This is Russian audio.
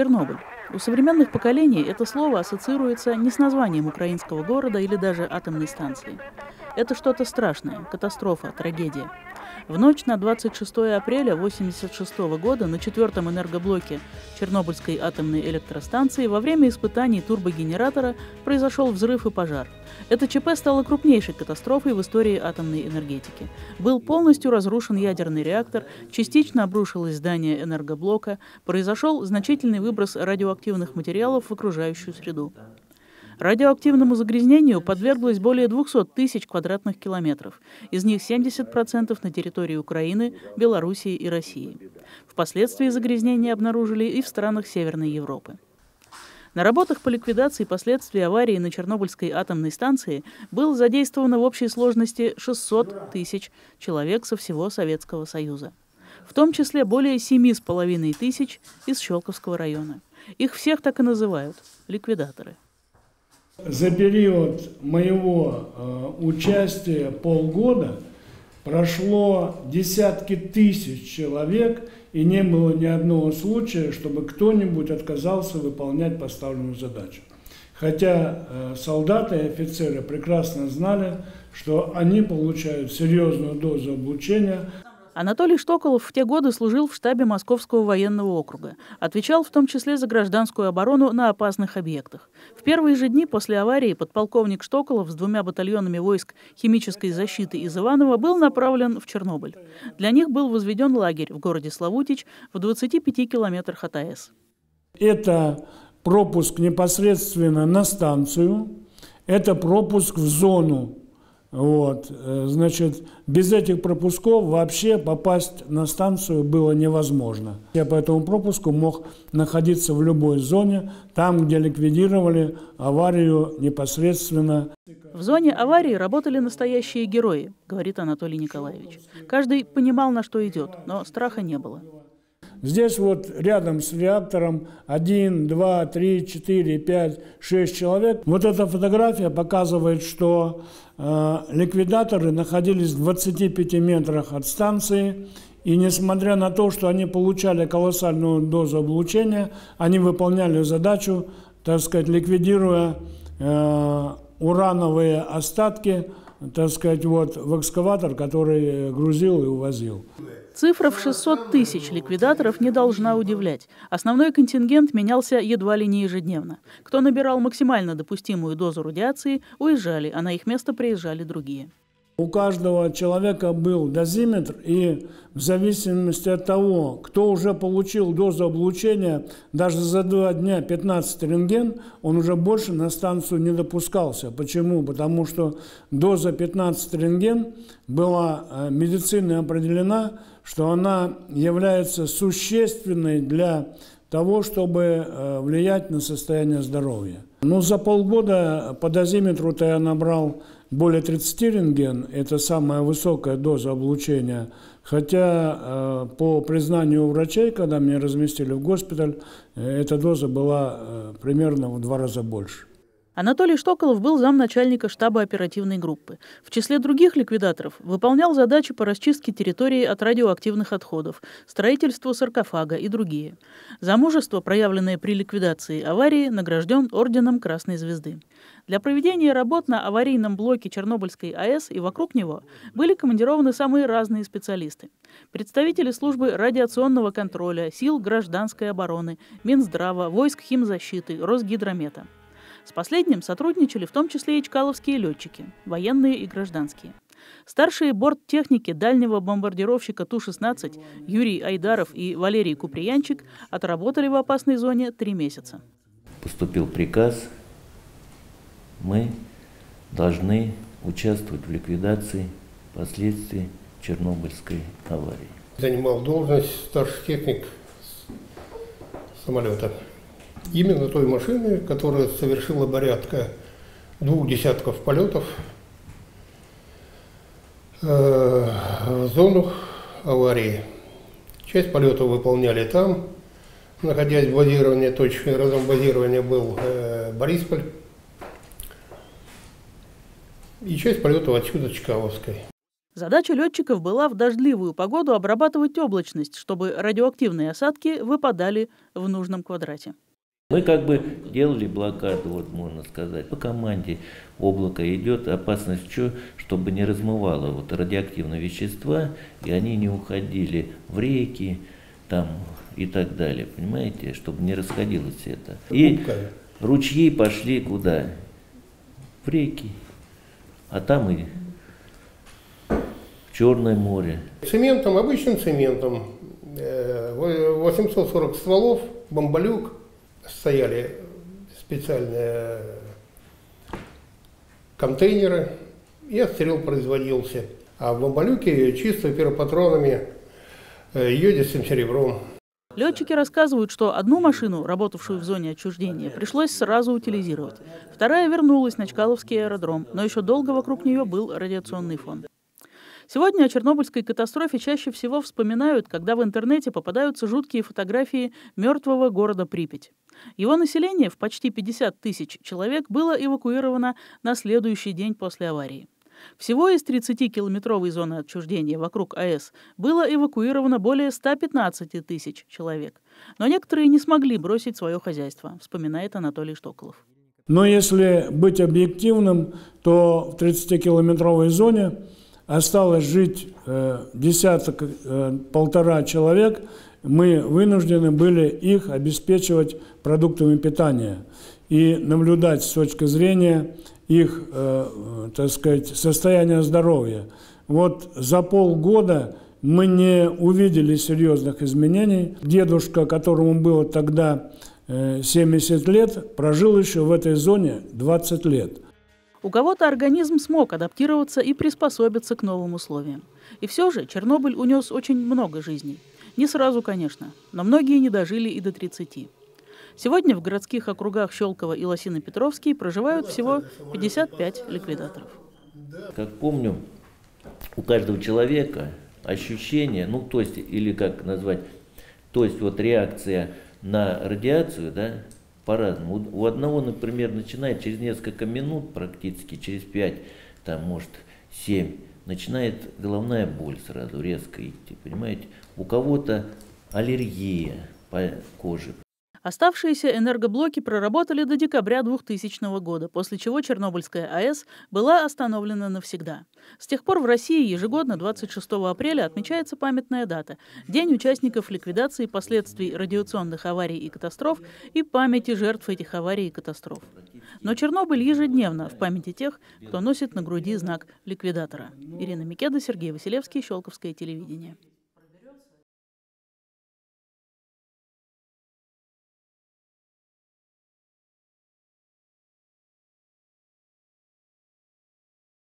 Чернобыль. У современных поколений это слово ассоциируется не с названием украинского города или даже атомной станции. Это что-то страшное, катастрофа, трагедия. В ночь на 26 апреля 1986 года на четвертом энергоблоке Чернобыльской атомной электростанции во время испытаний турбогенератора произошел взрыв и пожар. Это ЧП стало крупнейшей катастрофой в истории атомной энергетики. Был полностью разрушен ядерный реактор, частично обрушилось здание энергоблока, произошел значительный выброс радиоактивных материалов в окружающую среду. Радиоактивному загрязнению подверглось более 200 тысяч квадратных километров, из них 70% на территории Украины, Белоруссии и России. Впоследствии загрязнения обнаружили и в странах Северной Европы. На работах по ликвидации последствий аварии на Чернобыльской атомной станции было задействовано в общей сложности 600 тысяч человек со всего Советского Союза, в том числе более 7,5 тысяч из Щелковского района. Их всех так и называют – ликвидаторы. За период моего э, участия полгода прошло десятки тысяч человек, и не было ни одного случая, чтобы кто-нибудь отказался выполнять поставленную задачу. Хотя э, солдаты и офицеры прекрасно знали, что они получают серьезную дозу облучения – Анатолий Штоколов в те годы служил в штабе Московского военного округа. Отвечал в том числе за гражданскую оборону на опасных объектах. В первые же дни после аварии подполковник Штоколов с двумя батальонами войск химической защиты из Иванова был направлен в Чернобыль. Для них был возведен лагерь в городе Славутич в 25 километрах от АЭС. Это пропуск непосредственно на станцию, это пропуск в зону вот, э, значит, без этих пропусков вообще попасть на станцию было невозможно. Я по этому пропуску мог находиться в любой зоне, там, где ликвидировали аварию непосредственно. В зоне аварии работали настоящие герои, говорит Анатолий Николаевич. Каждый понимал, на что идет, но страха не было. Здесь вот рядом с реактором 1, 2, 3, 4, 5, 6 человек. Вот эта фотография показывает, что э, ликвидаторы находились в 25 метрах от станции. И несмотря на то, что они получали колоссальную дозу облучения, они выполняли задачу, так сказать, ликвидируя э, урановые остатки, так сказать, вот, в экскаватор, который грузил и увозил. Цифра в 600 тысяч ликвидаторов не должна удивлять. Основной контингент менялся едва ли не ежедневно. Кто набирал максимально допустимую дозу радиации, уезжали, а на их место приезжали другие. У каждого человека был дозиметр, и в зависимости от того, кто уже получил дозу облучения, даже за два дня 15 рентген, он уже больше на станцию не допускался. Почему? Потому что доза 15 рентген была э, медициной определена, что она является существенной для того, чтобы э, влиять на состояние здоровья. Ну, за полгода по дозиметру-то я набрал более 30 рентген, это самая высокая доза облучения, хотя э, по признанию врачей, когда меня разместили в госпиталь, э, эта доза была э, примерно в два раза больше. Анатолий Штоколов был замначальника штаба оперативной группы. В числе других ликвидаторов выполнял задачи по расчистке территории от радиоактивных отходов, строительству саркофага и другие. За мужество, проявленное при ликвидации аварии, награжден Орденом Красной Звезды. Для проведения работ на аварийном блоке Чернобыльской АЭС и вокруг него были командированы самые разные специалисты. Представители службы радиационного контроля, сил гражданской обороны, Минздрава, войск химзащиты, Росгидромета – с последним сотрудничали в том числе и чкаловские летчики, военные и гражданские. Старшие борттехники дальнего бомбардировщика Ту-16 Юрий Айдаров и Валерий Куприянчик отработали в опасной зоне три месяца. Поступил приказ, мы должны участвовать в ликвидации последствий Чернобыльской аварии. Занимал должность старший техник самолета именно той машины, которая совершила порядка двух десятков полетов э, в зону аварии. Часть полетов выполняли там, находясь в базировании, точкой родом базирования был э, Борисполь. И часть полетов отсюда Чкаловской. Задача летчиков была в дождливую погоду обрабатывать облачность, чтобы радиоактивные осадки выпадали в нужном квадрате. Мы как бы делали блокаду, вот можно сказать. По команде облако идет, опасность что, чтобы не размывало вот радиоактивные вещества, и они не уходили в реки там и так далее, понимаете, чтобы не расходилось это. И ручьи пошли куда? В реки, а там и Черное море. Цементом, обычным цементом, 840 э, стволов, бомбалюк, стояли специальные контейнеры, и отстрел производился. А в бомбалюке чисто пиропатронами, э, йодистым серебром. Летчики рассказывают, что одну машину, работавшую в зоне отчуждения, пришлось сразу утилизировать. Вторая вернулась на Чкаловский аэродром, но еще долго вокруг нее был радиационный фон. Сегодня о Чернобыльской катастрофе чаще всего вспоминают, когда в интернете попадаются жуткие фотографии мертвого города Припять. Его население в почти 50 тысяч человек было эвакуировано на следующий день после аварии. Всего из 30-километровой зоны отчуждения вокруг АЭС было эвакуировано более 115 тысяч человек. Но некоторые не смогли бросить свое хозяйство, вспоминает Анатолий Штоколов. Но если быть объективным, то в 30-километровой зоне осталось жить э, десяток, э, полтора человек, мы вынуждены были их обеспечивать продуктами питания и наблюдать с точки зрения их, э, так сказать, состояния здоровья. Вот за полгода мы не увидели серьезных изменений. Дедушка, которому было тогда 70 лет, прожил еще в этой зоне 20 лет. У кого-то организм смог адаптироваться и приспособиться к новым условиям. И все же Чернобыль унес очень много жизней. Не сразу, конечно, но многие не дожили и до 30. Сегодня в городских округах Щелково и Лосино-Петровский проживают всего 55 ликвидаторов. Как помню, у каждого человека ощущение, ну то есть, или как назвать, то есть вот реакция на радиацию, да, по-разному. У одного, например, начинает через несколько минут, практически через пять, там, может, семь, начинает головная боль сразу резко идти, понимаете? У кого-то аллергия по коже, Оставшиеся энергоблоки проработали до декабря 2000 года, после чего Чернобыльская АЭС была остановлена навсегда. С тех пор в России ежегодно 26 апреля отмечается памятная дата – День участников ликвидации последствий радиационных аварий и катастроф и памяти жертв этих аварий и катастроф. Но Чернобыль ежедневно в памяти тех, кто носит на груди знак ликвидатора. Ирина Микеда, Сергей Василевский, Щелковское телевидение.